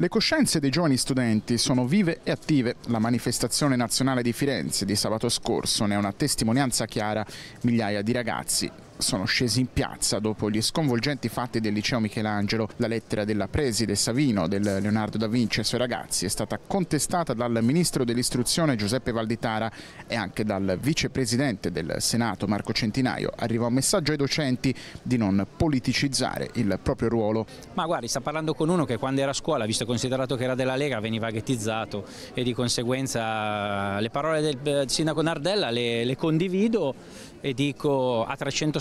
Le coscienze dei giovani studenti sono vive e attive. La manifestazione nazionale di Firenze di sabato scorso ne è una testimonianza chiara. Migliaia di ragazzi sono scesi in piazza dopo gli sconvolgenti fatti del liceo Michelangelo. La lettera della preside Savino del Leonardo da Vinci ai suoi ragazzi è stata contestata dal ministro dell'istruzione Giuseppe Valditara e anche dal vicepresidente del Senato Marco Centinaio. Arriva un messaggio ai docenti di non politicizzare il proprio ruolo. Ma guardi, sta parlando con uno che quando era a scuola, visto considerato che era della Lega, veniva ghettizzato e di conseguenza le parole del sindaco Nardella le, le condivido e dico a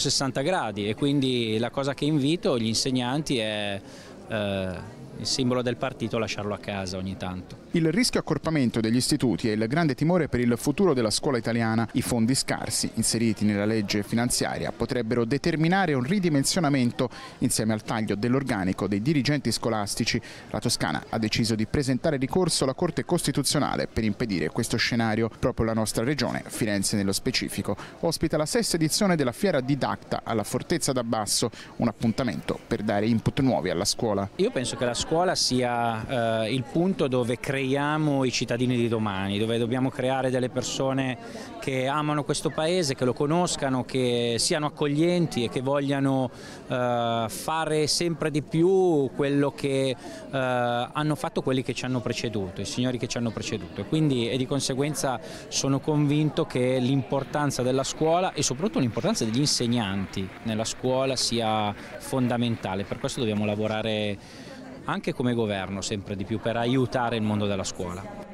360 gradi e quindi la cosa che invito gli insegnanti è eh, il simbolo del partito lasciarlo a casa ogni tanto. Il rischio accorpamento degli istituti è il grande timore per il futuro della scuola italiana. I fondi scarsi inseriti nella legge finanziaria potrebbero determinare un ridimensionamento insieme al taglio dell'organico dei dirigenti scolastici. La Toscana ha deciso di presentare ricorso alla Corte Costituzionale per impedire questo scenario. Proprio la nostra regione, Firenze nello specifico, ospita la sesta edizione della Fiera Didacta alla Fortezza d'Abbasso, un appuntamento per dare input nuovi alla scuola. Io penso che la scuola scuola sia eh, il punto dove creiamo i cittadini di domani, dove dobbiamo creare delle persone che amano questo paese, che lo conoscano, che siano accoglienti e che vogliano eh, fare sempre di più quello che eh, hanno fatto quelli che ci hanno preceduto, i signori che ci hanno preceduto. Quindi, e di conseguenza sono convinto che l'importanza della scuola e soprattutto l'importanza degli insegnanti nella scuola sia fondamentale, per questo dobbiamo lavorare anche come governo sempre di più per aiutare il mondo della scuola.